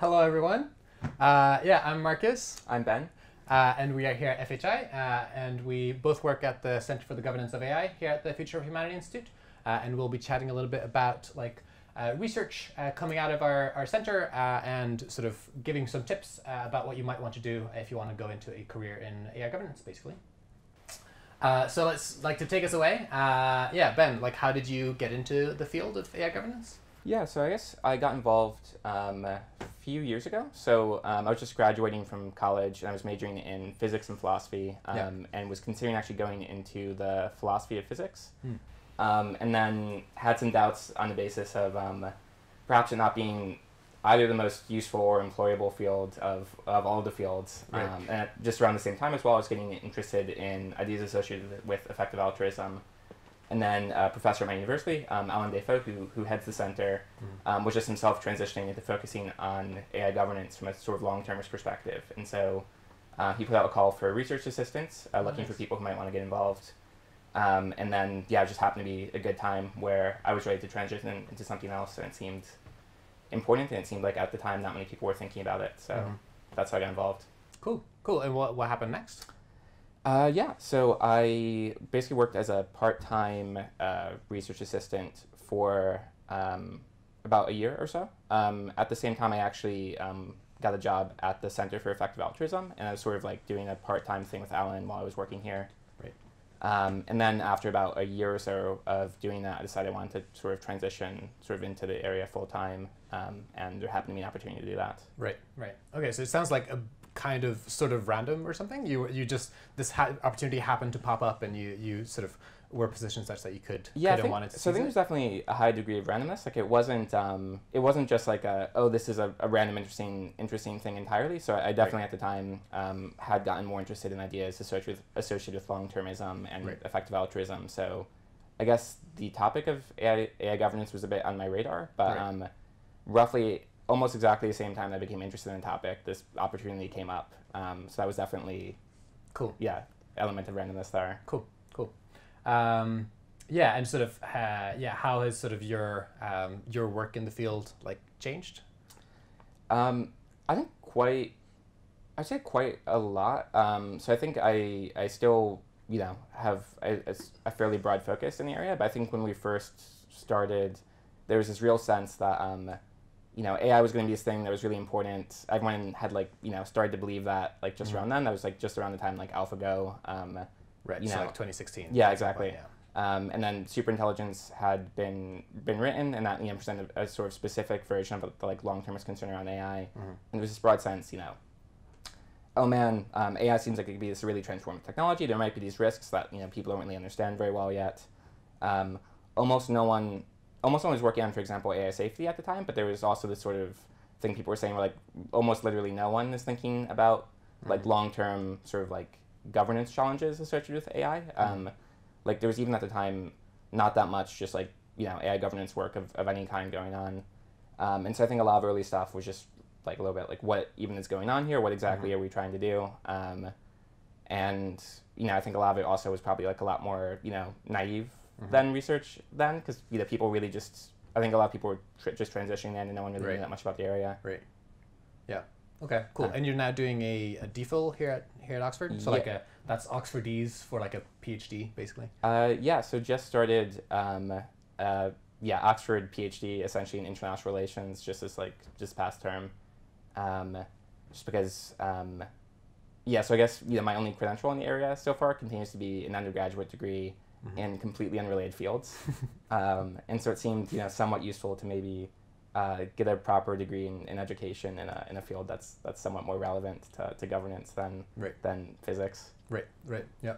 Hello, everyone. Uh, yeah, I'm Markus, I'm Ben. uh, and we are here at FHI, uh, and we both work at the Center for the Governance of AI here at the Future of Humanity Institute, uh, and we'll be chatting a little bit about like uh, research uh, coming out of our, our center uh, and sort of giving some tips uh, about what you might want to do if you want to go into a career in AI governance, basically. Uh, so let's like to take us away. Uh, yeah, Ben, like how did you get into the field of AI governance? Yeah, so I guess I got involved um, a few years ago. So um, I was just graduating from college and I was majoring in physics and philosophy um, Yeah. and was considering actually going into the philosophy of physics. Hmm. Um, and then had some doubts on the basis of um, perhaps it not being either the most useful or employable field of, of all the fields. Right. Um, and at just around the same time as well, I was getting interested in ideas associated with effective altruism. And then a professor at my university, um, Allan Dafoe, who, who heads the center, um, was just himself transitioning into focusing on AI governance from a sort of long-termist perspective. And so uh, he put out a call for research assistants, uh, looking nice. for people who might want to get involved. Um, and then, yeah, it just happened to be a good time where I was ready to transition into something else, and it seemed important, and it seemed like at the time not many people were thinking about it. So Mhm. that's how I got involved. Cool, cool. And what, what happened next? Uh, yeah, so I basically worked as a part-time uh, research assistant for um, about a year or so. Um, at the same time, I actually um, got a job at the Center for Effective Altruism, and I was sort of like doing a part-time thing with Allan while I was working here. Right. Um, and then after about a year or so of doing that, I decided I wanted to sort of transition sort of into the area full-time, um, and there happened to be an opportunity to do that. Right, right. Okay, so it sounds like a kind of sort of random or something. You you just this ha- opportunity happened to pop up, and you you sort of were positioned such that you could Yeah, I could and think, wanted to. so I think it. there's definitely a high degree of randomness. Like it wasn't, um, it wasn't just like a, oh, this is a, a random interesting interesting thing entirely. So I definitely at the time um, had gotten more interested in ideas associated with, associated with long termism and Right. effective altruism. So I guess the topic of AI, AI governance was a bit on my radar, but Right. um, roughly almost exactly the same time that I became interested in the topic, this opportunity came up. Um, so that was definitely, cool, yeah, element of randomness there. cool, cool. Um, yeah, and sort of uh, yeah, how has sort of your um, your work in the field like changed? Um, I think quite. I'd say quite a lot. Um, so I think I I still you know have a fairly broad focus in the area, but I think when we first started, there was this real sense that um, you know AI was going to be this thing that was really important. Everyone had like you know started to believe that like just Mhm. around then. That was like just around the time like AlphaGo. Um, Right, You so know, like 2016. yeah, exactly. Yeah. um, and then superintelligence had been been written, and that you know presented a sort of specific version of the like long termist concern around AI. Mhm. And there was this broad sense, you know, oh man, um, AI seems like it could be this really transformative technology. There might be these risks that you know people don't really understand very well yet. Um, almost no one, almost was working on, for example, AI safety at the time. But there was also this sort of thing people were saying where like almost literally no one is thinking about like Mhm. long term sort of like governance challenges associated with AI. Um, like there was even at the time not that much just like you know AI governance work of, of any kind going on. Um, and so I think a lot of early stuff was just like a little bit like what even is going on here, what exactly are we trying to do? Um, and you know I think a lot of it also was probably like a lot more you know naive Mhm. than research then because you know people really just I think a lot of people were tr- just transitioning in and no one really Right. knew that much about the area. Right. Yeah. Okay. Cool. Uh, and you're now doing a, a DPhil here at here at Oxford. So Yeah. like a that's Oxfordese for like a PhD basically. Uh, yeah, so just started, um, uh, yeah, Oxford PhD essentially in international relations just this like just past term, um, just because, um, yeah, so I guess you know my only credential in the area so far continues to be an undergraduate degree Mhm. in completely unrelated fields, um, and so it seemed you know somewhat useful to maybe. Uh, get a proper degree in, in education in a, in a field that's that's somewhat more relevant to, to governance than Right. than physics. Right. Right. Yeah.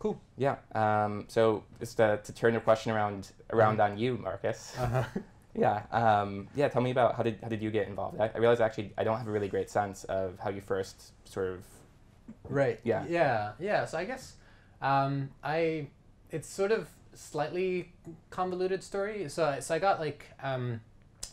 Cool. Yeah. Um, so just to, to turn the question around around Mhm. on you, Markus. Uh-huh. Yeah. Um, yeah. Tell me about how did how did you get involved? I, I realize actually I don't have a really great sense of how you first sort of. Right. Yeah. Yeah. Yeah. So I guess um, I it's sort of slightly convoluted story. So I- so I got like um,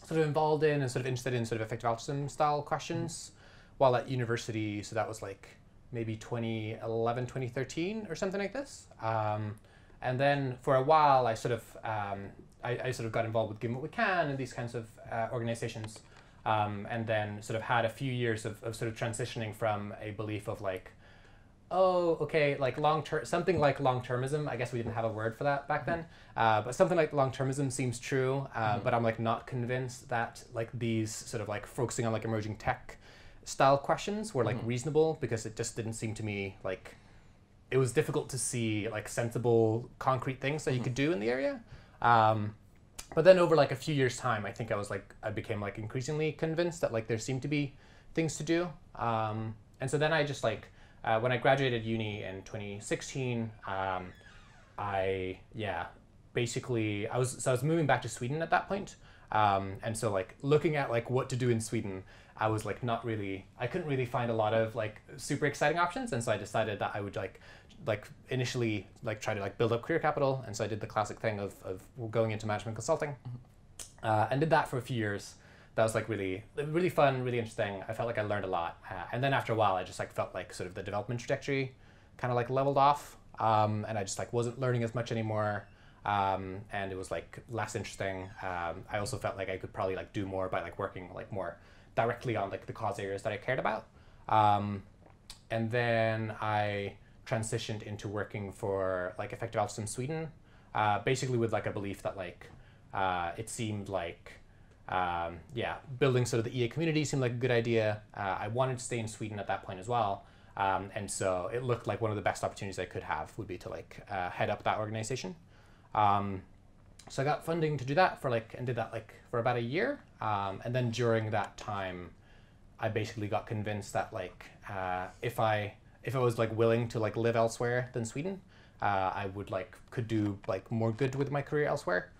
sort of involved in and sort of interested in sort of effective altruism style questions while at university. So that was like maybe 2011, 2013 or something like this. Um, and then for a while, I sort of um, I, I sort of got involved with Giving What We Can and these kinds of uh, organizations. um, and then sort of had a few years of, of sort of transitioning from a belief of like, oh, okay, like long term, something like long termism. I guess we didn't have a word for that back then, uh, but something like long termism seems true. Uh, But I'm like not convinced that like these sort of like focusing on like emerging tech style questions were like reasonable because it just didn't seem to me like it was difficult to see like sensible concrete things that you could do in the area. Um, but then over like a few years time, I think I was like I became like increasingly convinced that like there seemed to be things to do. Um, and so then I just like uh, when I graduated uni in 2016, um, I yeah basically I was so I was moving back to Sweden at that point. Um, and so like looking at like what to do in Sweden, I was like not really I couldn't really find a lot of like super exciting options, and so I decided that I would like like initially like try to like build up career capital, and so I did the classic thing of of going into management consulting, uh, and did that for a few years. That was like really really fun, really interesting. I felt like I learned a lot, uh, and then after a while, I just like felt like sort of the development trajectory kind of like leveled off, um, and I just like wasn't learning as much anymore um, and it was like less interesting. Um, I also felt like I could probably like do more by like working like more directly on like the cause areas that I cared about. Um, and then I transitioned into working for like Effective Altruism Sweden, uh, basically with like a belief that like uh, it seemed like um, yeah building sort of the EA community seemed like a good idea. Uh, I wanted to stay in Sweden at that point as well. Um, and so it looked like one of the best opportunities I could have would be to like uh, head up that organization. Um, so I got funding to do that for like and did that like for about a year. Um, and then during that time, I basically got convinced that like uh, if I if I was like willing to like live elsewhere than Sweden, uh, I would like could do like more good with my career elsewhere.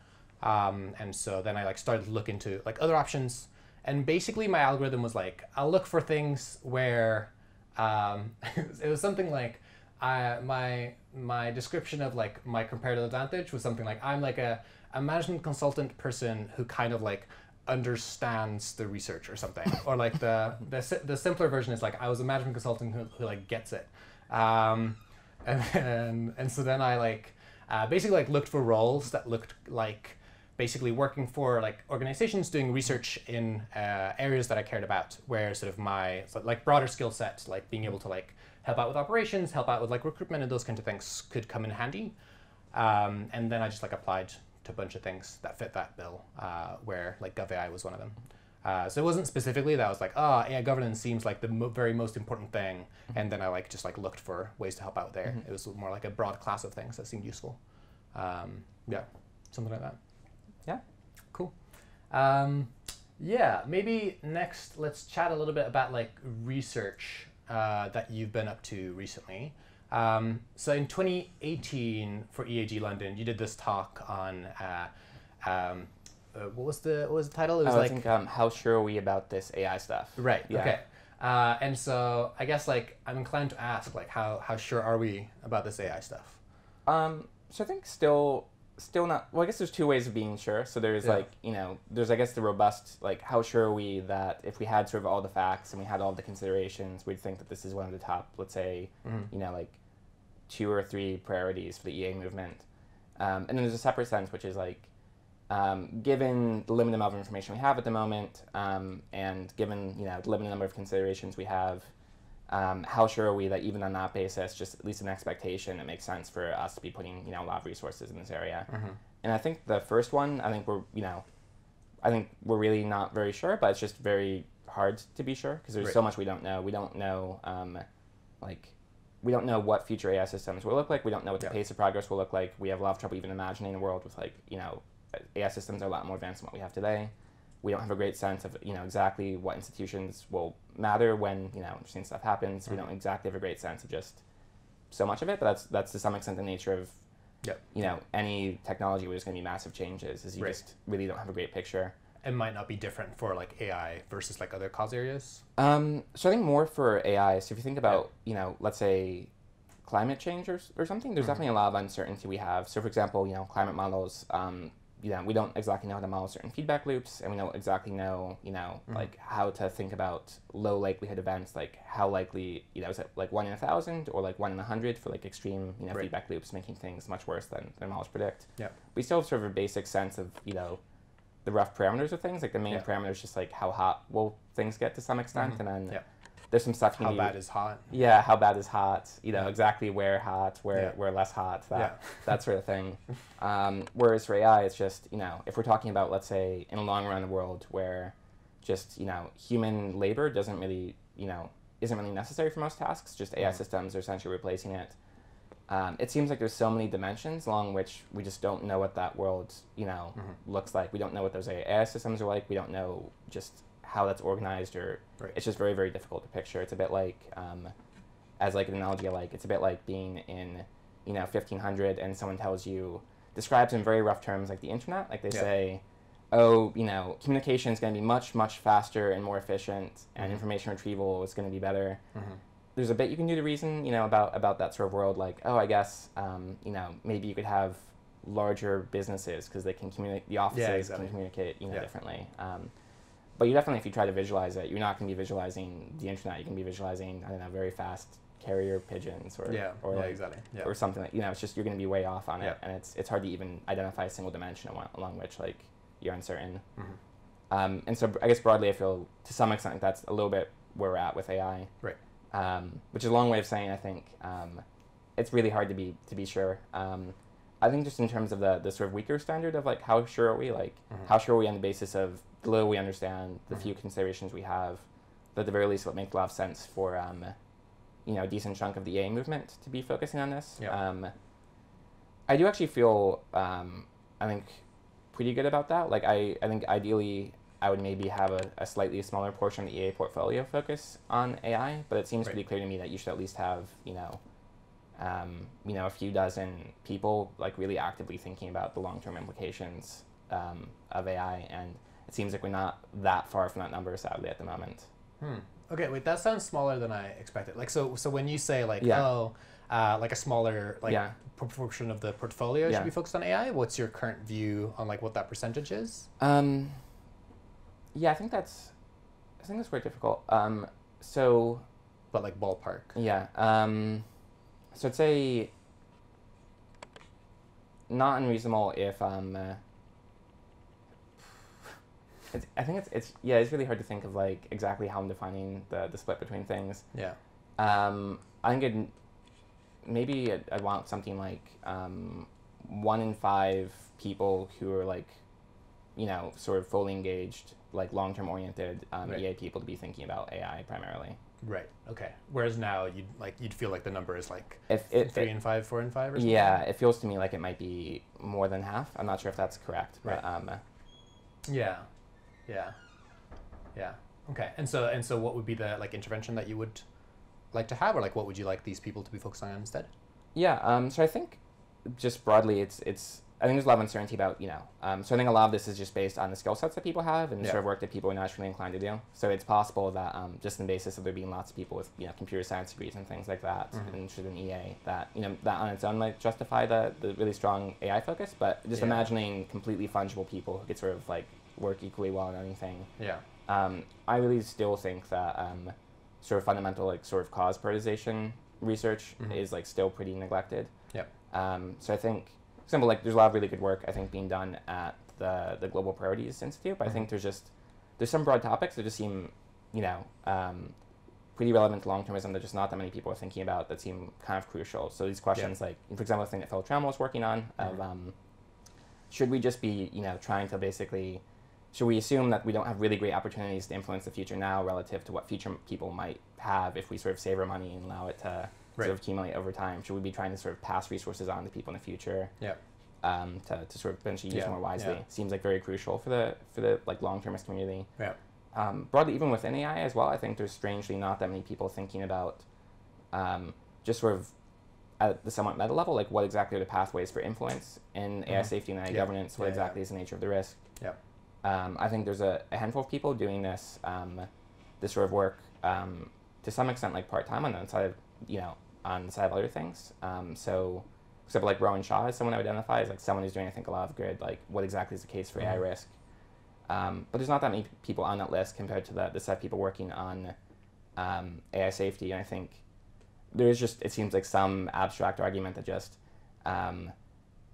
Um, and so then I like started to look into like other options. And basically my algorithm was like I'll look for things where um, it was something like I, my my description of like my comparative advantage was something like I'm like a, a management consultant person who kind of like understands the research or something or like the, the the simpler version is like I was a management consultant who, who like gets it um, and then, and so then I like uh, basically like looked for roles that looked like basically working for like organizations doing research in uh, areas that I cared about where sort of my like broader skill set like being able to like help out with operations help out with like recruitment and those kinds of things could come in handy um, and then I just like applied to a bunch of things that fit that bill uh, where like GovAI was one of them uh, so it wasn't specifically that I was like, oh, AI governance seems like the mo- very most important thing, and then I like just like looked for ways to help out there. It was more like a broad class of things that seemed useful. Um, yeah, something like that. Yeah. Cool. Um, yeah, maybe next let's chat a little bit about like research uh, that you've been up to recently. Um, so in 2018 for EAG London, you did this talk on uh, um, uh, what was the what was the title? It was Oh, I like think um, how sure are we about this AI stuff? Right. Yeah. Okay. Uh, and so I guess like I'm inclined to ask like how how sure are we about this AI stuff? Um, so I think still, still not. Well, I guess there's two ways of being sure. So there's Yeah. like you know, there's I guess the robust like how sure are we that if we had sort of all the facts and we had all the considerations, we'd think that this is one of the top, let's say, you know, like two or three priorities for the EA movement. Um, and then there's a separate sense, which is like, um, given the limited amount of information we have at the moment, um, and given you know the limited number of considerations we have, um, how sure are we that even on that basis, just at least an expectation, it makes sense for us to be putting you know a lot of resources in this area? And I think the first one, I think we're you know, I think we're really not very sure, but it's just very hard to be sure because there's Right. so much we don't know. We don't know um, like we don't know what future AI systems will look like. We don't know what the Yeah. pace of progress will look like. We have a lot of trouble even imagining a world with like you know AI systems are a lot more advanced than what we have today. We don't have a great sense of you know exactly what institutions will matter when you know interesting stuff happens. We don't exactly have a great sense of just so much of it, but that's that's to some extent the nature of Yep. you know any technology where there's going to be massive changes. Is you Right. just really don't have a great picture. It might not be different for like AI versus like other cause areas. Um, so I think more for AI. So if you think about, you know, let's say climate change or, or something, there's definitely a lot of uncertainty we have. So for example, you know, climate models, um, you know, we don't exactly know how to model certain feedback loops, and we don't exactly know, you know, like how to think about low likelihood events, like how likely, you know, is it like one in a thousand or like one in a hundred for like extreme, you know, Right. feedback loops making things much worse than, than models predict. Yeah. We still have sort of a basic sense of, you know, the rough parameters of things. Like the main Yeah. parameter is just like how hot will things get to some extent, Mhm. and then Yeah. There's some stuff How bad is hot? yeah, how bad is hot? You know exactly where hot, where Yeah. where less hot. That Yeah. that sort of thing. Um, whereas for AI, it's just you know if we're talking about let's say in a long run world where just you know human labor doesn't really you know isn't really necessary for most tasks, just AI Mhm. systems are essentially replacing it. Um, it seems like there's so many dimensions along which we just don't know what that world you know Mhm. looks like. We don't know what those AI systems are like. We don't know just how that's organized or Right. it's just very very difficult to picture. It's a bit like um, as like an analogy I like it's a bit like being in you know 1500 and someone tells you describes in very rough terms like the internet like they Yeah. say oh you know communication is going to be much much faster and more efficient and Mhm. information retrieval is going to be better Mhm. there's a bit you can do to reason you know about about that sort of world like oh i guess um, you know maybe you could have larger businesses because they can communicate the offices exactly. can communicate you know Yeah. differently um, but you definitely if you try to visualize it you're not going to be visualizing the internet you can be visualizing i don't know very fast carrier pigeons or yeah. or yeah. like exactly. Yeah. or something like you know it's just you're going to be way off on Yeah. it and it's it's hard to even identify a single dimension along, along which like you're uncertain Mhm. um, and so i guess broadly i feel to some extent that's a little bit where we're at with ai Right. um, which is a long way of saying i think um, it's really hard to be to be sure um, i think just in terms of the, the sort of weaker standard of like how sure are we like Mhm. how sure are we on the basis of the little we understand the few considerations we have that at the very least it would make a lot of sense for um, you know a decent chunk of the EA movement to be focusing on this. Yeah. Um, I do actually feel um, I think pretty good about that. Like I, I think ideally I would maybe have a, a slightly smaller portion of the EA portfolio focus on AI, but it seems Right. pretty clear to me that you should at least have you know um, you know a few dozen people like really actively thinking about the long term implications um, of AI, and it seems like we're not that far from that number sadly at the moment. Hmm. Okay, wait, that sounds smaller than I expected. Like, so, so when you say like, Yeah. oh, uh, like a smaller like Yeah. proportion of the portfolio Yeah. should be focused on AI, what's your current view on like what that percentage is? Um, yeah, I think that's, I think that's very difficult. Um, so But like ballpark. yeah, um, so I'd say not unreasonable if um, uh, it's, I think it's it's yeah, it's really hard to think of like exactly how I'm defining the the split between things. Yeah. Um, I think it maybe I'd, I'd want something like um, one in five people who are like, you know, sort of fully engaged, like long term oriented um, Right. EA people to be thinking about AI primarily. Right. Okay. Whereas now you'd like you'd feel like the number is like If it, three it- and five, four and five, or something. yeah, it feels to me like it might be more than half. I'm not sure if that's correct, Right. um, Yeah. Yeah. Yeah. Okay. And so and so, what would be the like intervention that you would like to have, or like what would you like these people to be focusing on instead? Yeah, um, so I think just broadly, it's it's. I think there's a lot of uncertainty about you know. Um, so I think a lot of this is just based on the skill sets that people have and the Yeah. sort of work that people are naturally inclined to do. So it's possible that um, just on the basis of there being lots of people with you know computer science degrees and things like that Mhm. and interested in EA, that you know that on its own might justify the the really strong AI focus. But just Yeah. imagining completely fungible people who could sort of like work equally well on anything Yeah. um, I really still think that um, sort of fundamental like sort of cause prioritization research Mhm. is like still pretty neglected. Yep. Um, so I think, for example, like there's a lot of really good work I think being done at the the Global Priorities Institute, but I Mhm. think there's just there's some broad topics that just seem, you know, um, pretty relevant to long termism that just not that many people are thinking about that seem kind of crucial. So these questions, like for example, the thing that Phil Trammell was working on of Mhm. um, should we just be, you know, trying to basically should we assume that we don't have really great opportunities to influence the future now relative to what future people might have if we sort of save our money and allow it to Right. sort of accumulate over time? Should we be trying to sort of pass resources on to people in the future Yeah. um, to, to sort of eventually use Yeah, more wisely? yeah. Seems like very crucial for the for the like long termist community. Yeah. Um, broadly, even within AI as well, I think there's strangely not that many people thinking about um, just sort of at the somewhat meta level, like what exactly are the pathways for influence in AI Mhm. safety and AI Yeah. governance? What exactly is the nature of the risk? Yeah. Um, I think there's a, a handful of people doing this um, this sort of work um, to some extent, like part time on the side of you know on the side of other things. Um, so, example, like Rohin Shah is someone I would identify as like someone who's doing I think a lot of good. Like what exactly is the case for AI Mhm. risk? Um, but there's not that many people on that list compared to the, the set of people working on um, AI safety. And I think there is just, it seems like some abstract argument that just, um,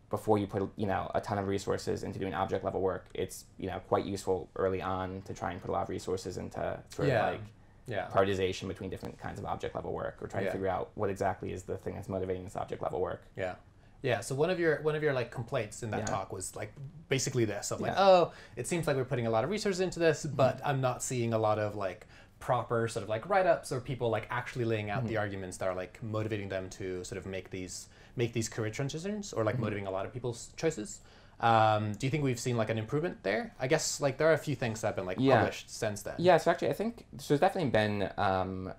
before you put you know a ton of resources into doing object level work, it's you know quite useful early on to try and put a lot of resources into sort Yeah. of like Yeah. prioritization between different kinds of object level work, or trying Yeah. to figure out what exactly is the thing that's motivating this object level work. Yeah. Yeah. So one of your one of your like complaints in that Yeah. talk was like basically this of like, Yeah. Mm-hmm. oh, it seems like we're putting a lot of resources into this, but I'm not seeing a lot of like proper sort of like write ups or people like actually laying out the Mm-hmm. arguments that are like motivating them to sort of make these make these career transitions or like Mm-hmm. motivating a lot of people's choices. Um, do you think we've seen like an improvement there? I guess like there are a few things that have been like Yeah. published since then. Yeah, so actually, I think so there's definitely been um,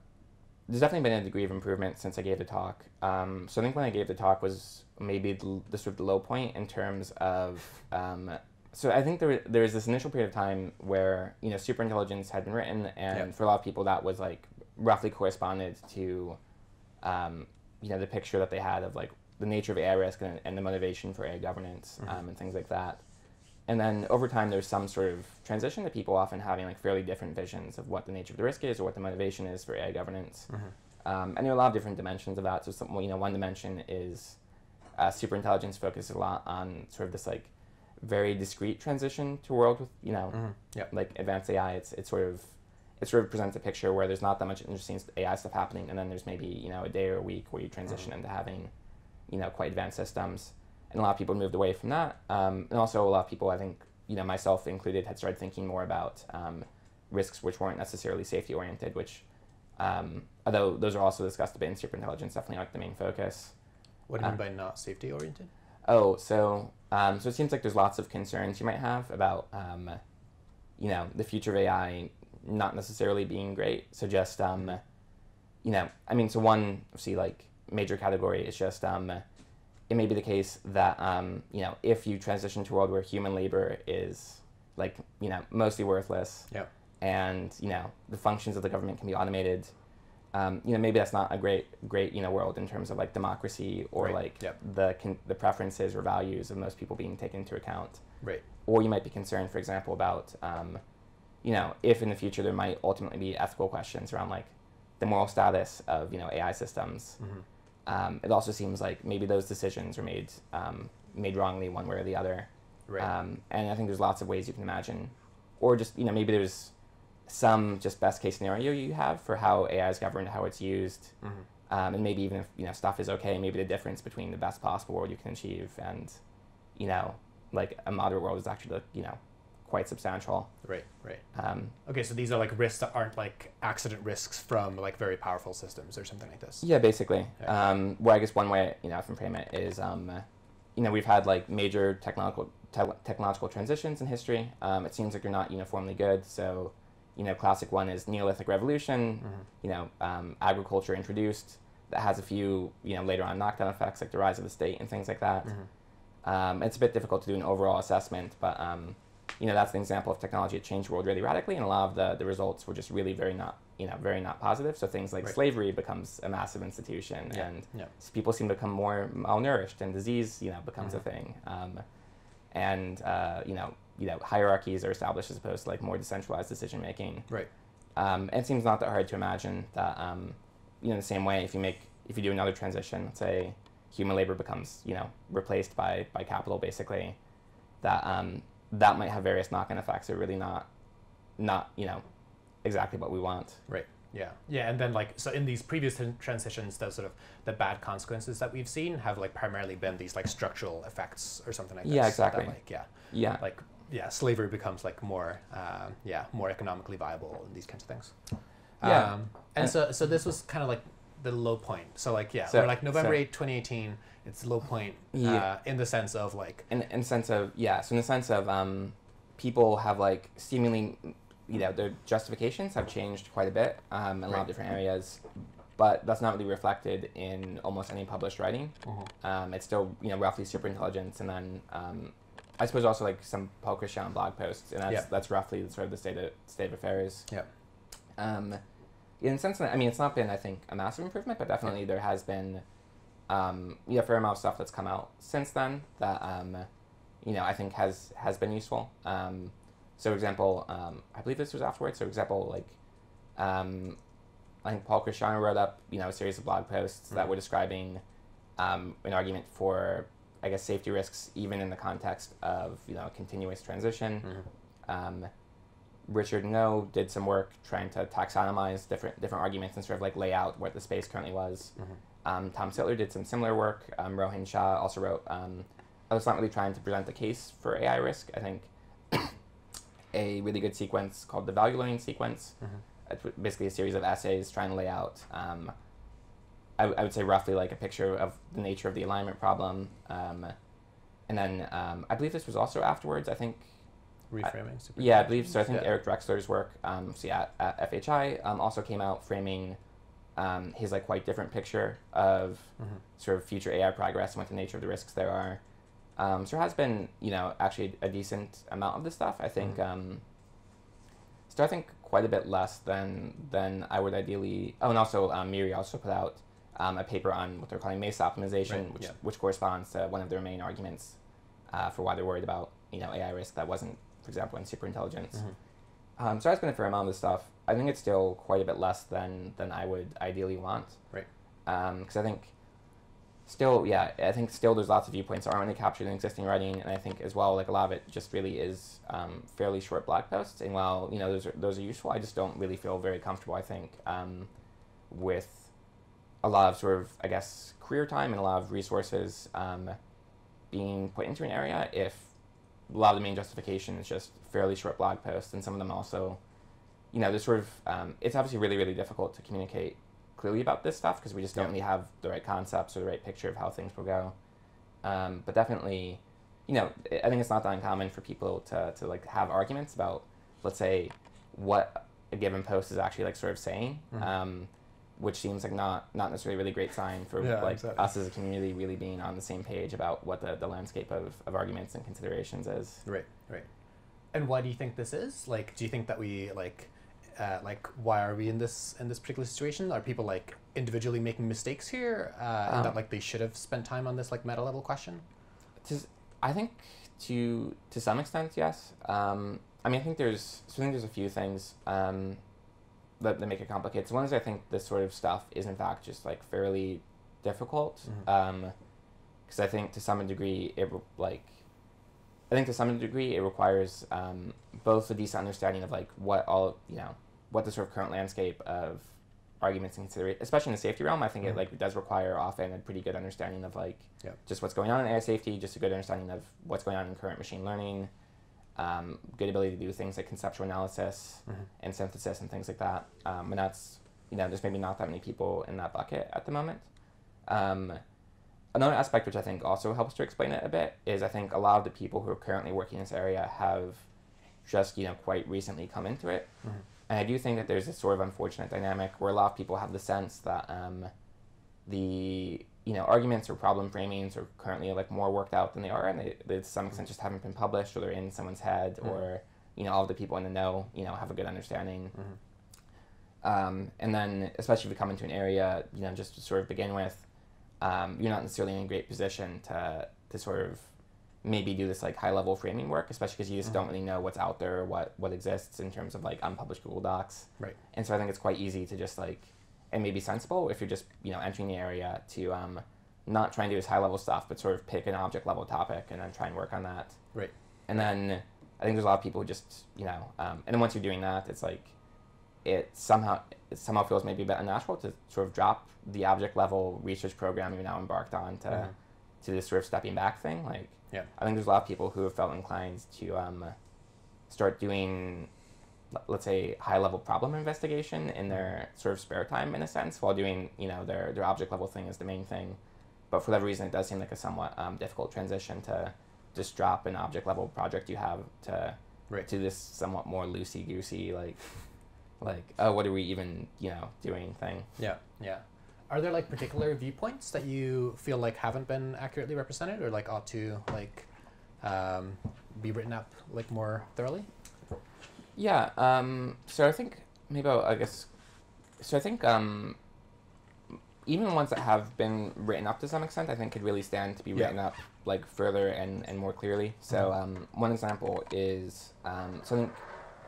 there's definitely been a degree of improvement since I gave the talk. Um, so I think when I gave the talk was maybe the, the sort of the low point in terms of um, so I think there there was this initial period of time where you know superintelligence had been written, and Yeah. for a lot of people that was like roughly corresponded to um, you know the picture that they had of like the nature of AI risk and, and the motivation for AI governance um, and things like that. And then over time, there's some sort of transition to people often having like fairly different visions of what the nature of the risk is or what the motivation is for AI governance. Um, and there are a lot of different dimensions of that. So some, you know, one dimension is uh, superintelligence focuses a lot on sort of this like very discrete transition to a world with you know Mhm. Yeah. like advanced AI. It's it's sort of it sort of presents a picture where there's not that much interesting AI stuff happening, and then there's maybe you know a day or a week where you transition into having you know quite advanced systems, and a lot of people moved away from that. Um, and also a lot of people, I think you know myself included, had started thinking more about um, risks which weren't necessarily safety oriented, which um, although those are also discussed a bit in superintelligence, definitely aren't the main focus. What do you Uh, mean by not safety oriented? Oh, so um, so it seems like there's lots of concerns you might have about um, you know the future of AI not necessarily being great. So just um, you know, I mean, so one see like major category is just um, it may be the case that um, you know if you transition to a world where human labor is like you know mostly worthless Yeah. and you know the functions of the government can be automated um, you know maybe that's not a great great you know world in terms of like democracy or Right. like Yep. the con- the preferences or values of most people being taken into account Right. or you might be concerned for example about um, you know if in the future there might ultimately be ethical questions around like the moral status of you know AI systems Mhm. Um, it also seems like maybe those decisions are made um, made wrongly one way or the other Right. um, and I think there's lots of ways you can imagine, or just you know maybe there's some just best case scenario you have for how AI is governed, how it's used, Mhm. um, and maybe even if you know stuff is okay, maybe the difference between the best possible world you can achieve and you know like a moderate world is actually you know quite substantial. Right. Right. Um, Okay, so these are like risks that aren't like accident risks from like very powerful systems or something like this. Yeah, basically. Yeah. Um, well, I guess one way you know from frame it is, um, you know, we've had like major technological te- technological transitions in history. Um, it seems like they're not uniformly good. So, you know, classic one is Neolithic Revolution. Mhm. You know, um, agriculture introduced that has a few you know later on knockdown effects like the rise of the state and things like that. Mhm. Um, it's a bit difficult to do an overall assessment, but um, you know that's an example of technology that changed the world really radically, and a lot of the, the results were just really very not you know very not positive. So things like Right. slavery becomes a massive institution, Yeah. and Yeah. people seem to become more malnourished, and disease you know becomes Mhm. a thing, um, and uh, you know you know hierarchies are established as opposed to like more decentralized decision making. Right. Um, and it seems not that hard to imagine that, um, you know, in the same way, if you make, if you do another transition, let's say human labor becomes, you know, replaced by, by capital, basically, that um, that might have various knock-on effects that are really not, not, you know, exactly what we want. Right. Yeah. Yeah. And then like so in these previous tran- transitions, the sort of the bad consequences that we've seen have like primarily been these like structural effects or something like that. Yeah, this. that, exactly. like yeah, Yeah. like yeah, slavery becomes like more uh, yeah more economically viable and these kinds of things. Yeah. Um, and And- so so this was kind of like the low point. So like yeah, So- we're like November so- 8, 2018. It's low point uh, Yeah. in the sense of like in in sense of yeah so in the sense of um, people have like seemingly you know their justifications have changed quite a bit um, in a lot of different areas but that's not really reflected in almost any published writing um, it's still you know roughly super intelligence and then um, I suppose also like some Paul Christiano blog posts and that's Yeah. that's roughly sort of the state of state of affairs Yeah. um, in sense that I mean it's not been I think a massive improvement but definitely there has been um, you know, a fair amount of stuff that's come out since then that um, you know I think has has been useful. Um, so, for example, um, I believe this was afterwards. So, for example, like um, I think Paul Christiano wrote up you know a series of blog posts that Mhm. were describing um, an argument for I guess safety risks even in the context of you know continuous transition. Um, Richard Ngo did some work trying to taxonomize different different arguments and sort of like lay out what the space currently was. Um, Tom Sittler did some similar work. Um, Rohin Shah also wrote. Um, I was not really trying to present the case for AI risk. I think a really good sequence called the value learning sequence. It's basically a series of essays trying to lay out. Um, I, I would say roughly like a picture of the nature of the alignment problem. Um, and then um, I believe this was also afterwards. I think Reframing. super yeah, I believe so. I think Yeah. Eric Drexler's work, um, so yeah, at FHI, um, also came out framing um, his like quite different picture of Mhm. sort of future AI progress and what the nature of the risks there are. Um, so there has been, you know, actually a decent amount of this stuff. I think, Mhm. um, still I think quite a bit less than than I would ideally. Oh, and also um, MIRI also put out um, a paper on what they're calling Mesa optimization, Right, which yeah. which corresponds to one of their main arguments uh, for why they're worried about you know AI risk that wasn't, for example, in superintelligence. Mhm. Um, so I've been a fair amount of this stuff. I think it's still quite a bit less than than I would ideally want. Right. Because I think still, yeah, I think still there's lots of viewpoints that aren't really captured in existing writing, and I think as well, like a lot of it just really is um, fairly short blog posts. And while you know those are those are useful, I just don't really feel very comfortable. I think um, with a lot of sort of I guess career time and a lot of resources um, being put into an area if a lot of the main justification is just fairly short blog posts, and some of them also, you know, there's sort of um, it's obviously really really difficult to communicate clearly about this stuff because we just don't Yeah. really have the right concepts or the right picture of how things will go. Um, but definitely, you know, I think it's not that uncommon for people to, to like have arguments about, let's say, what a given post is actually like sort of saying, Mhm. um, which seems like not not necessarily a really great sign for Yeah, like exactly. us as a community really being on the same page about what the, the landscape of, of arguments and considerations is. Right, right. And why do you think this is? Like, do you think that we like, uh, like, why are we in this in this particular situation? Are people like individually making mistakes here, uh, and that Um, like they should have spent time on this like meta level question? S- I think to to some extent, yes. Um, I mean, I think there's so I think there's a few things um, that, that make it complicated. So one is I think this sort of stuff is in fact just like fairly difficult. Because I think to some degree it re- like I think to some degree it requires um, both a decent understanding of like what all you know what the sort of current landscape of arguments and consider especially in the safety realm I think Mhm. it like does require often a pretty good understanding of like Yeah. just what's going on in AI safety just a good understanding of what's going on in current machine learning um, good ability to do things like conceptual analysis Mhm. and synthesis and things like that um, and that's you know there's maybe not that many people in that bucket at the moment um, another aspect which I think also helps to explain it a bit is I think a lot of the people who are currently working in this area have just you know quite recently come into it, Mhm. and I do think that there's this sort of unfortunate dynamic where a lot of people have the sense that um, the you know arguments or problem framings are currently like more worked out than they are, and they, they to some extent just haven't been published or they're in someone's head Mhm. or you know all the people in the know you know have a good understanding. Mhm. Um, and then, especially if you come into an area, you know, just to sort of begin with, um, you're not necessarily in a great position to, to sort of maybe do this like high level framing work, especially because you just don't Mhm. really know what's out there, what, what exists in terms of like unpublished Google Docs. Right. And so I think it's quite easy to just like, and maybe sensible if you're just, you know, entering the area to um, not try and do this high level stuff, but sort of pick an object level topic and then try and work on that. Right. And then I think there's a lot of people who just, you know, um, and then once you're doing that, it's like, it somehow it somehow feels maybe a bit unnatural to sort of drop the object level research program you're now embarked on to Mhm. to this sort of stepping back thing. Like, Yeah. I think there's a lot of people who have felt inclined to um, start doing, let's say, high level problem investigation in their sort of spare time, in a sense, while doing you know their their object level thing is the main thing. But for whatever reason, it does seem like a somewhat um, difficult transition to just drop an object level project you have to Right. to this somewhat more loosey goosey like like oh what are we even you know doing thing Yeah, yeah. Are there like particular viewpoints that you feel like haven't been accurately represented, or like ought to like um, be written up like more thoroughly? Yeah um so i think maybe I'll, i guess so i think um even ones that have been written up to some extent i think could really stand to be Yeah. written up like further and and more clearly. So um one example is um so i think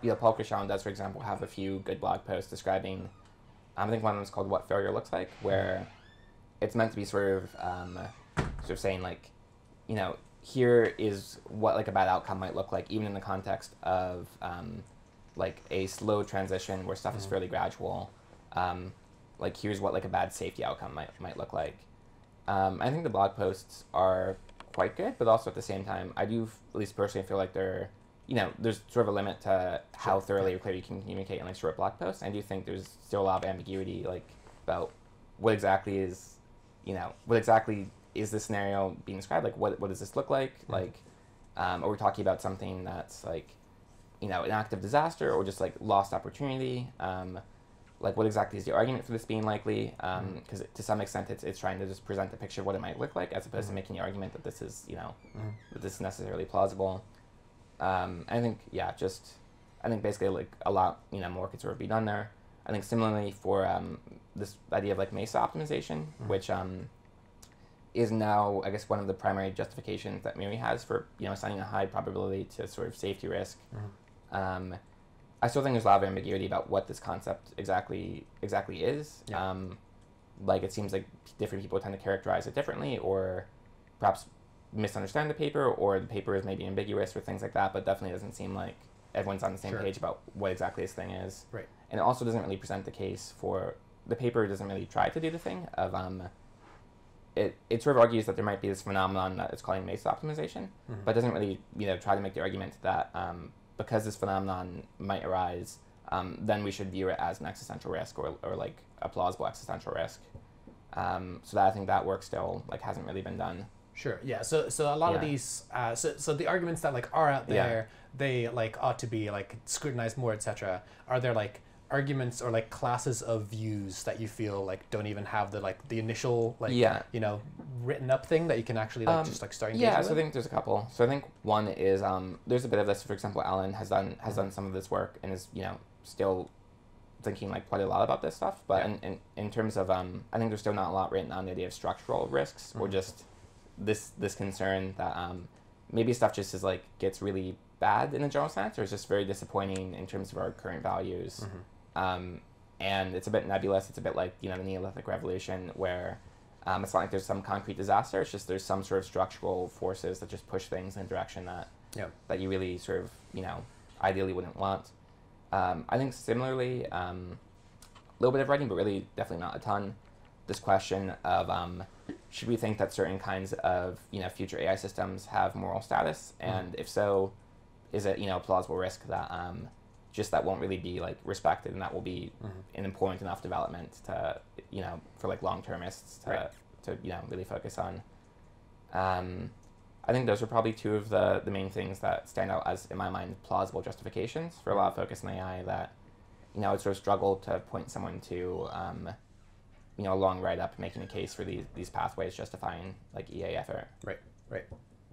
you know Paul Christiano does for example have a few good blog posts describing um, i think one of them is called what failure looks like where it's meant to be sort of um, sort of saying like you know, here is what like a bad outcome might look like, even in the context of um, like a slow transition where stuff is Mhm. fairly gradual. Um, like here's what like a bad safety outcome might might look like. Um, I think the blog posts are quite good, but also at the same time, I do f- at least personally feel like they're you know there's sort of a limit to how Sure, thoroughly or clearly you can communicate in like short blog posts. I do think there's still a lot of ambiguity like about what exactly is you know what exactly is this scenario being described like what, what does this look like Mhm. like um, are we talking about something that's like you know an active disaster or just like lost opportunity um, like what exactly is the argument for this being likely because to some extent it's, it's trying to just present a picture of what it might look like as opposed Mhm. to making the argument that this is you know Mhm. that this is necessarily plausible um, i think yeah just i think basically like a lot you know more could sort of be done there i think similarly for um, this idea of like mesa optimization Mhm. which um, is now i guess one of the primary justifications that MIRI has for you know assigning a high probability to sort of safety risk Mhm. um, I still think there's a lot of ambiguity about what this concept exactly exactly is. Yeah. Um, like it seems like different people tend to characterize it differently, or perhaps misunderstand the paper, or the paper is maybe ambiguous or things like that. But definitely doesn't seem like everyone's on the same Sure. page about what exactly this thing is. Right. And it also doesn't really present the case for the paper doesn't really try to do the thing of um. It, it sort of argues that there might be this phenomenon that it's calling Mesa optimization, Mhm. but doesn't really you know try to make the argument that um, because this phenomenon might arise, um, then we should view it as an existential risk or, or like a plausible existential risk. Um, so that I think that work still like hasn't really been done. Sure. Yeah. So so a lot of these uh, so so the arguments that like are out Yeah. there, they like ought to be like scrutinized more, etc. Are there like arguments or like classes of views that you feel like don't even have the like the initial like Yeah. you know written up thing that you can actually like Um, just like start Yeah, with? so I think there's a couple. So I think one is um, there's a bit of this. For example, Allan has done has done some of this work and is you know still thinking like quite a lot about this stuff. But Yeah. in, in, in terms of um, I think there's still not a lot written on the idea of structural risks or Mhm. just this this concern that um, maybe stuff just is like gets really bad in a general sense or is just very disappointing in terms of our current values. Mhm. Um, and it's a bit nebulous. It's a bit like you know the Neolithic Revolution, where um, it's not like there's some concrete disaster. It's just there's some sort of structural forces that just push things in a direction that Yeah. that you really sort of you know ideally wouldn't want. Um, I think similarly, um, a little bit of writing, but really definitely not a ton. This question of um, should we think that certain kinds of you know future AI systems have moral status, and if so, is it you know a plausible risk that um, just that won't really be like respected, and that will be Mhm. an important enough development to you know for like long termists to Right. to you know really focus on. Um, I think those are probably two of the the main things that stand out as in my mind plausible justifications for a lot of focus in AI that you know I would sort of struggle to point someone to um, you know a long write up making a case for these these pathways justifying like EA effort. Right, right,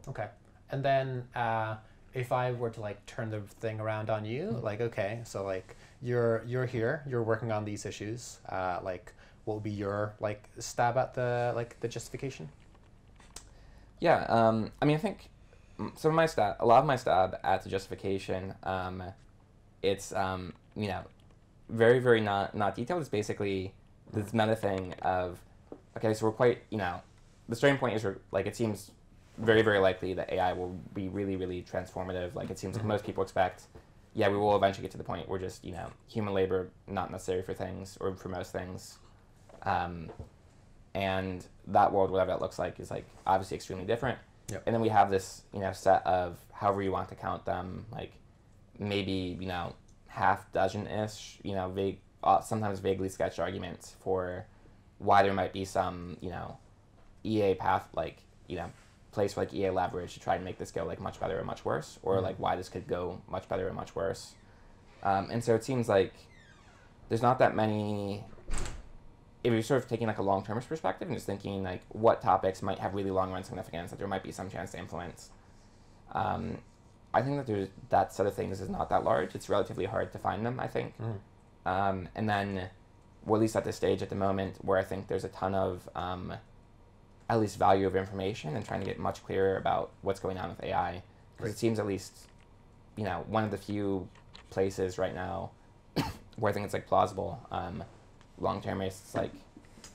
okay. And then uh, if I were to like turn the thing around on you, Mhm. like okay, so like you're you're here, you're working on these issues. Uh, like what would be your like stab at the like the justification? Yeah, um, I mean, I think mm, some of my stab, a lot of my stab at the justification, um, it's um, you know, very very not not detailed. It's basically this meta thing of, okay, so we're quite you know, the starting point is like it seems very very likely that AI will be really really transformative. Like it seems like Mhm. most people expect. Yeah, we will eventually get to the point where just you know human labor not necessary for things or for most things. Um, and that world, whatever that looks like, is like obviously extremely different. Yep. And then we have this, you know, set of however you want to count them, like maybe you know half dozen ish, you know, vague, uh, sometimes vaguely sketched arguments for why there might be some, you know, EA path, like you know, place for like EA leverage to try and make this go like much better or much worse, or Mhm. like why this could go much better or much worse. Um, and so it seems like there's not that many if you're sort of taking like a long termist perspective and just thinking like what topics might have really long run significance that there might be some chance to influence, um, I think that there's that set of things is not that large. It's relatively hard to find them. I think, Mhm. um, and then, well, at least at this stage at the moment, where I think there's a ton of um, at least value of information and trying to get much clearer about what's going on with AI, because it seems at least, you know, one of the few places right now where I think it's like plausible. Um, long termists like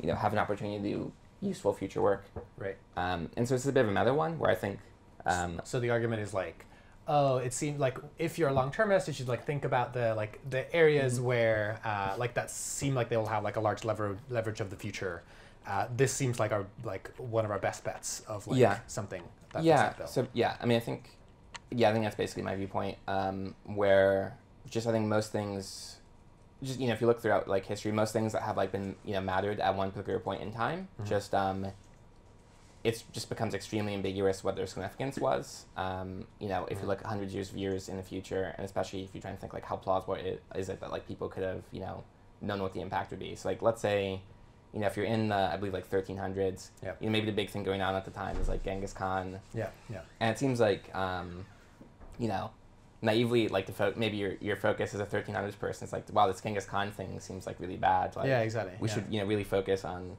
you know have an opportunity to do useful future work. Right. Um, and so it's a bit of another one where I think, um, So the argument is like, oh, it seems like if you're a long termist, you should like think about the like the areas Mm-hmm. where uh, like that seem like they will have like a large lever leverage of the future. Uh, this seems like our like one of our best bets of like Yeah. something. That yeah. So yeah, I mean, I think, yeah, I think that's basically my viewpoint. Um, where just I think most things, just you know, if you look throughout like history, most things that have like been you know mattered at one particular point in time, Mhm. just um, it's just becomes extremely ambiguous what their significance was. Um, you know, if you look hundreds years of years in the future, and especially if you're trying to think like how plausible it is it that like people could have you know known what the impact would be. So like let's say. You know, if you're in the, I believe, like 1300s, Yep. you know, maybe the big thing going on at the time is like Genghis Khan, yeah, yeah, and it seems like, um, you know, naively, like the fo- maybe your your focus as a 1300s person is like, wow, this Genghis Khan thing seems like really bad. Like, yeah, exactly. we yeah. should you know really focus on,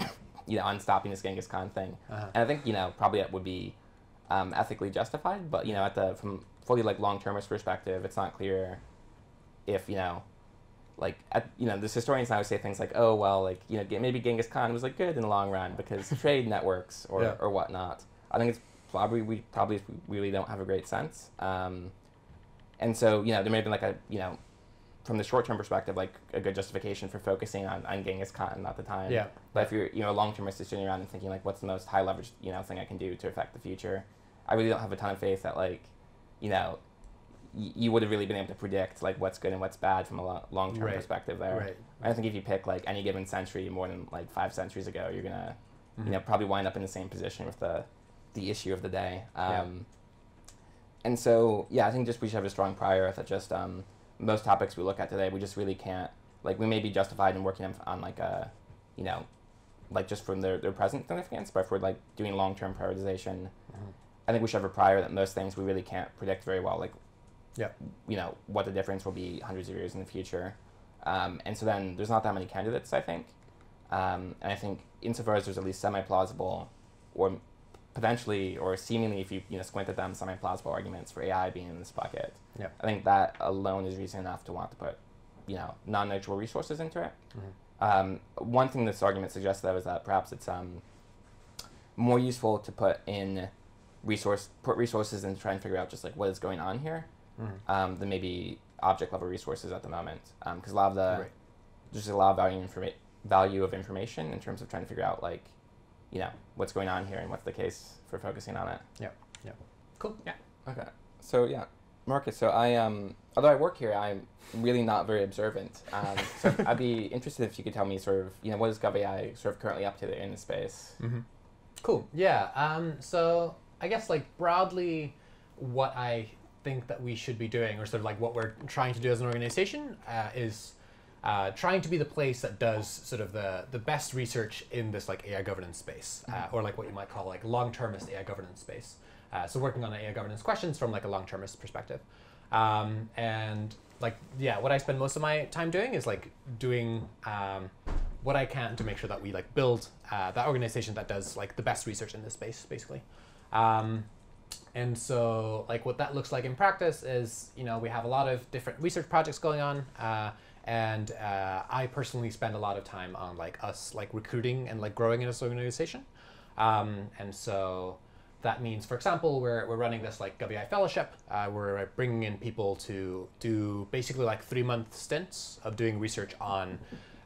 you know, on stopping this Genghis Khan thing. Uh-huh. And I think you know probably that would be um, ethically justified, but you know, at the from fully like long termist perspective, it's not clear if you know. Like at, you know, this historians now say things like, "Oh well, like you know, maybe Genghis Khan was like good in the long run because trade networks or, Yeah. or whatnot." I think it's probably we probably really don't have a great sense. Um, and so you know, there may have been like a you know, from the short term perspective, like a good justification for focusing on, on Genghis Khan at the time. Yeah. But if you're you know a long termist sitting around and thinking like, what's the most high leverage you know thing I can do to affect the future, I really don't have a ton of faith that like, you know, you would have really been able to predict like what's good and what's bad from a lo- long term Right. perspective there. Right. I think if you pick like any given century more than like five centuries ago, you're gonna Mhm. you know probably wind up in the same position with the the issue of the day. Um, Yeah. And so yeah, I think just we should have a strong prior that just um, most topics we look at today, we just really can't like we may be justified in working on, on like a you know like just from their, their present significance, but if we're like doing long term prioritization, Mhm. I think we should have a prior that most things we really can't predict very well, like Yeah. you know what the difference will be hundreds of years in the future. Um, and so then there's not that many candidates, I think. Um, and I think insofar as there's at least semi-plausible or potentially or seemingly, if you you know squint at them, semi-plausible arguments for AI being in this bucket, Yeah. I think that alone is reason enough to want to put you know non-negligible resources into it. Mhm. Um, one thing this argument suggests though is that perhaps it's um, more useful to put in resource put resources and try and figure out just like what is going on here Mhm. um, than maybe object level resources at the moment because a lot of the Right. there's a lot of value informa- value of information in terms of trying to figure out like you know what's going on here and what's the case for focusing on it Yeah. Yeah. Cool. Yeah. okay so yeah Markus so I um although I work here I'm really not very observant um, so I'd be interested if you could tell me sort of you know what is GovAI sort of currently up to in the space Mm-hmm. Cool. Yeah. Um, so I guess like broadly, what I think that we should be doing, or sort of like what we're trying to do as an organization, uh, is uh, trying to be the place that does sort of the the best research in this like AI governance space, uh, or like what you might call like long-termist AI governance space. Uh, so working on AI governance questions from like a long-termist perspective, um, and like yeah, what I spend most of my time doing is like doing. Um, what I can to make sure that we like build uh, that organization that does like the best research in this space, basically. Um, and so, like, what that looks like in practice is, you know, we have a lot of different research projects going on, uh, and uh, I personally spend a lot of time on like us like recruiting and like growing in this organization. Um, and so that means, for example, we're, we're running this like WI fellowship. Uh, we're bringing in people to do basically like three month stints of doing research on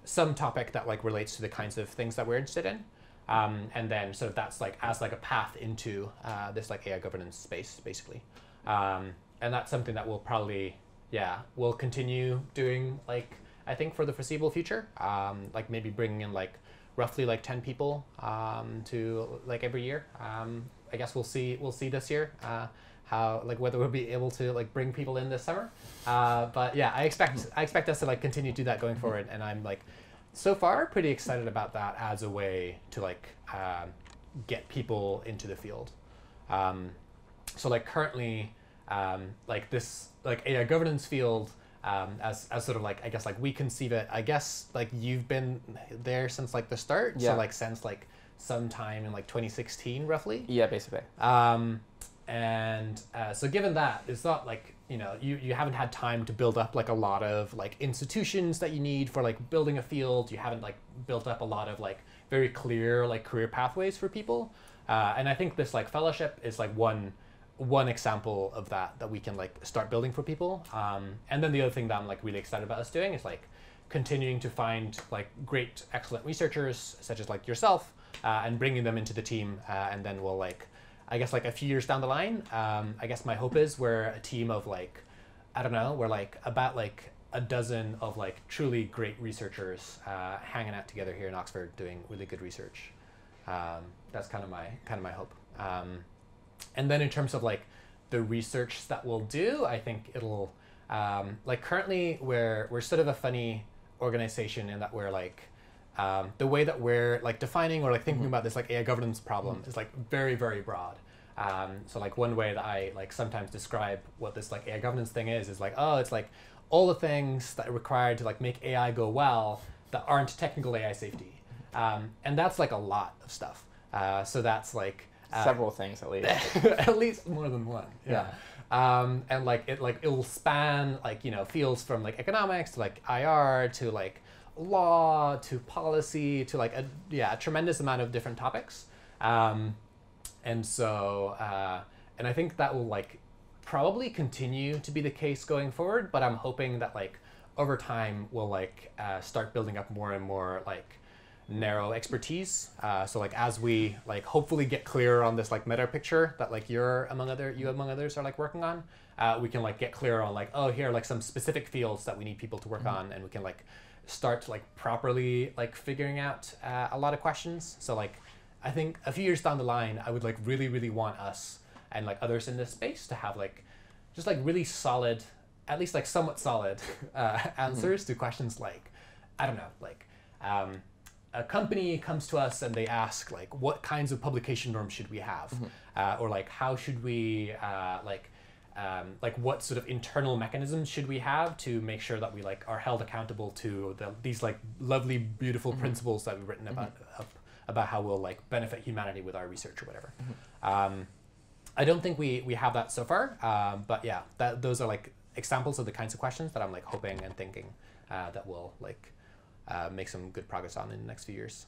some topic that like relates to the kinds of things that we're interested in. Um, and then sort of that's like as like a path into uh, this like AI governance space, basically. Um, and that's something that we'll probably, yeah, we'll continue doing like I think for the foreseeable future. Um, like maybe bringing in like roughly like ten people um, to like every year. Um, I guess we'll see. We'll see this year. Uh, how like whether we'll be able to like bring people in this summer. Uh, but yeah, I expect I expect us to like continue to do that going forward, and I'm like so far pretty excited about that as a way to like um get people into the field. Um, so like currently, um, like this like AI governance field. Um, as, as sort of like I guess like we conceive it I guess like you've been there since like the start Yeah. so like since like sometime in like 2016 roughly yeah basically um, and uh, so given that, it's not like you know you, you haven't had time to build up like a lot of like institutions that you need for like building a field. You haven't like built up a lot of like very clear like career pathways for people. Uh, and I think this like fellowship is like one one example of that that we can like start building for people. Um, and then the other thing that I'm like really excited about us doing is like continuing to find like great, excellent researchers such as like yourself uh, and bringing them into the team. Uh, and then we'll like, I guess like a few years down the line, um, I guess my hope is we're a team of like, I don't know, we're like about like a dozen of like truly great researchers uh, hanging out together here in Oxford doing really good research. Um, that's kind of my kind of my hope. Um, and then in terms of like the research that we'll do, I think it'll um, like currently we're we're sort of a funny organization in that we're like um, the way that we're like defining or like thinking mm-hmm. about this like AI governance problem mm-hmm. is like very very broad. Um, so like one way that I like sometimes describe what this like AI governance thing is is like oh it's like all the things that are required to like make AI go well that aren't technical AI safety, um, and that's like a lot of stuff. Uh, so that's like uh, several things at least. at least more than one. Yeah. yeah. Um, and like it like it'll span like you know fields from like economics to like IR to like law to policy to like a yeah a tremendous amount of different topics. Um, and so uh, and I think that will like probably continue to be the case going forward. But I'm hoping that like over time we'll like uh, start building up more and more like narrow expertise. Uh, so like as we like hopefully get clearer on this like meta picture that like you're among other you among others are like working on, uh, we can like get clearer on like oh here are like some specific fields that we need people to work mm-hmm. on, and we can like start like properly like figuring out uh, a lot of questions. So like I think a few years down the line, I would like really really want us and like others in this space to have like just like really solid, at least like somewhat solid uh, answers mm-hmm. to questions like I don't know like. Um, a company comes to us and they ask like what kinds of publication norms should we have mm-hmm. uh, or like how should we uh, like um, like what sort of internal mechanisms should we have to make sure that we like are held accountable to the, these like lovely beautiful mm-hmm. principles that we've written about mm-hmm. about how we'll like benefit humanity with our research or whatever mm-hmm. um, i don't think we we have that so far um, but yeah that those are like examples of the kinds of questions that i'm like hoping and thinking uh, that will like uh, make some good progress on in the next few years.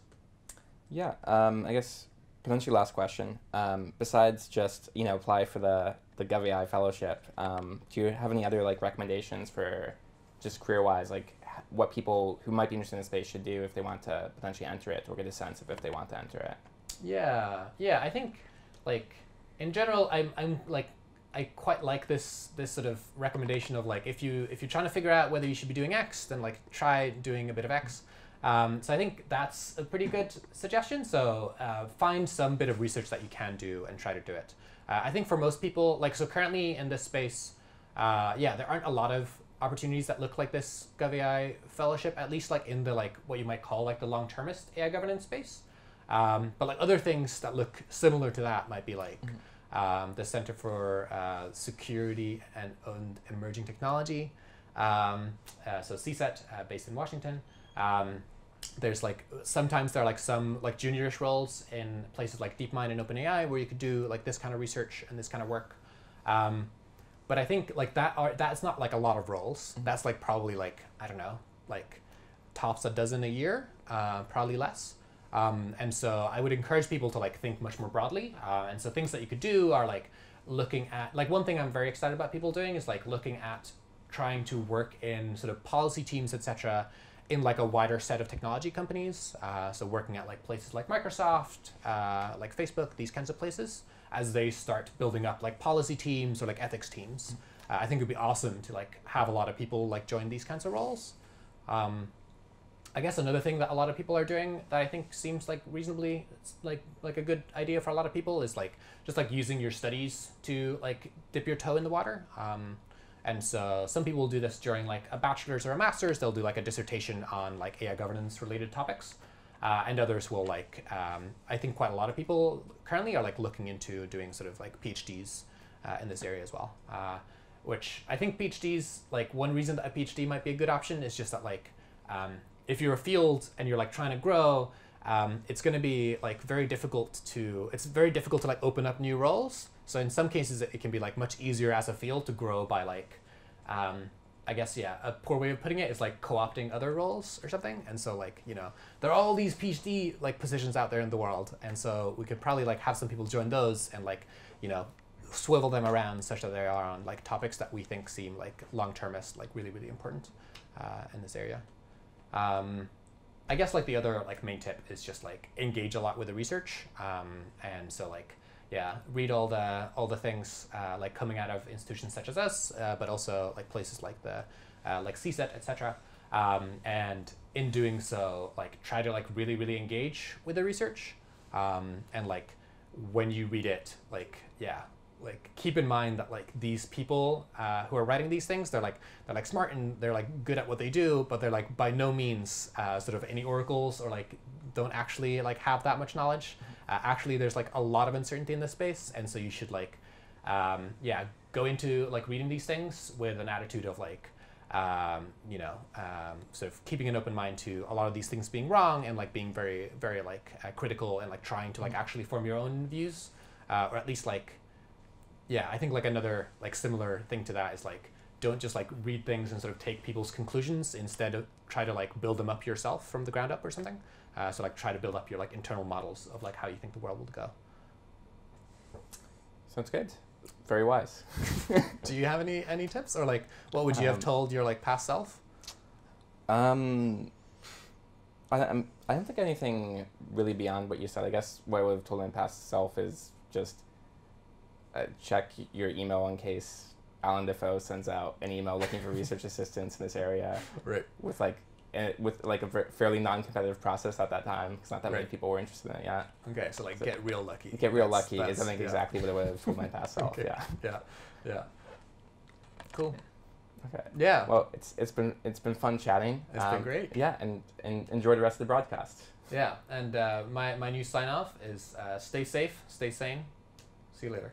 Yeah, um, I guess potentially last question. Um, besides just you know apply for the the GovAI fellowship, um, do you have any other like recommendations for just career wise, like what people who might be interested in the space should do if they want to potentially enter it or get a sense of if they want to enter it? Yeah, yeah, I think like in general, I'm I'm like I quite like this this sort of recommendation of like if you if you're trying to figure out whether you should be doing X, then like try doing a bit of X. Um, so I think that's a pretty good suggestion. So uh, find some bit of research that you can do and try to do it. Uh, I think for most people, like so currently in this space, uh, yeah, there aren't a lot of opportunities that look like this GovAI fellowship, at least like in the like what you might call like the long-termist AI governance space. Um, but like other things that look similar to that might be like. Mm-hmm um, the Center for uh, Security and, and, Emerging Technology, um, uh, so CSET, uh, based in Washington. There's like sometimes there are like some like juniorish roles in places like DeepMind and OpenAI where you could do like this kind of research and this kind of work. Um, but I think like that are that's not like a lot of roles. Mm-hmm. That's like probably like I don't know like tops a dozen a year, uh, probably less. Um, and so I would encourage people to like think much more broadly. Uh, and so things that you could do are like looking at like one thing I'm very excited about people doing is like looking at trying to work in sort of policy teams, etc., in like a wider set of technology companies. Uh, so working at like places like Microsoft, uh, like Facebook, these kinds of places, as they start building up like policy teams or like ethics teams. Uh, I think it would be awesome to like have a lot of people like join these kinds of roles. Um, I guess another thing that a lot of people are doing that I think seems like reasonably like like a good idea for a lot of people is like just like using your studies to like dip your toe in the water. Um, and so some people will do this during like a bachelor's or a master's. They'll do like a dissertation on like AI governance related topics. Uh, and others will like um, I think quite a lot of people currently are like looking into doing sort of like PhDs uh, in this area as well. Uh, which I think PhDs like one reason that a PhD might be a good option is just that like um, if you're a field and you're like trying to grow, um, it's going to be like very difficult to it's very difficult to like open up new roles. So in some cases, it, can be like much easier as a field to grow by like um, I guess yeah, a poor way of putting it is like co-opting other roles or something. And so like you know there are all these PhD like positions out there in the world, and so we could probably like have some people join those and like you know swivel them around such that they are on like topics that we think seem like long termist, like really really important uh, in this area. Um, I guess like the other like main tip is just like engage a lot with the research, um, and so like yeah, read all the all the things uh, like coming out of institutions such as us, uh, but also like places like the uh, like CSET, etc. Um, and in doing so, like try to like really really engage with the research, um, and like when you read it, like yeah, like keep in mind that like these people uh, who are writing these things they're like they're like smart and they're like good at what they do but they're like by no means uh, sort of any oracles or like don't actually like have that much knowledge uh, actually there's like a lot of uncertainty in this space and so you should like um, yeah go into like reading these things with an attitude of like um, you know um, sort of keeping an open mind to a lot of these things being wrong and like being very very like uh, critical and like trying to like actually form your own views uh, or at least like yeah, I think like another like similar thing to that is like don't just like read things and sort of take people's conclusions. Instead, of try to like build them up yourself from the ground up or something. Uh, so like try to build up your like internal models of like how you think the world will go. Sounds good. Very wise. Do you have any any tips or like what would you have Um, told your like past self? Um, I, I'm, I don't think anything really beyond what you said. I guess what I would have told my past self is just uh, check your email in case Allan Dafoe sends out an email looking for research assistance in this area Right. with like with like a fairly non-competitive process at that time because not that many people were interested in it yet. Okay, so like So- get real lucky. Get real That's- lucky is I think yeah. exactly what I would have told my past self. Okay. Yeah. Yeah. Yeah. Cool. Okay. Yeah. Well, it's it's been it's been fun chatting. It's been Um, great. Yeah, and and enjoy the rest of the broadcast. Yeah. And uh, my my new sign off is uh, stay safe, stay sane. See you later.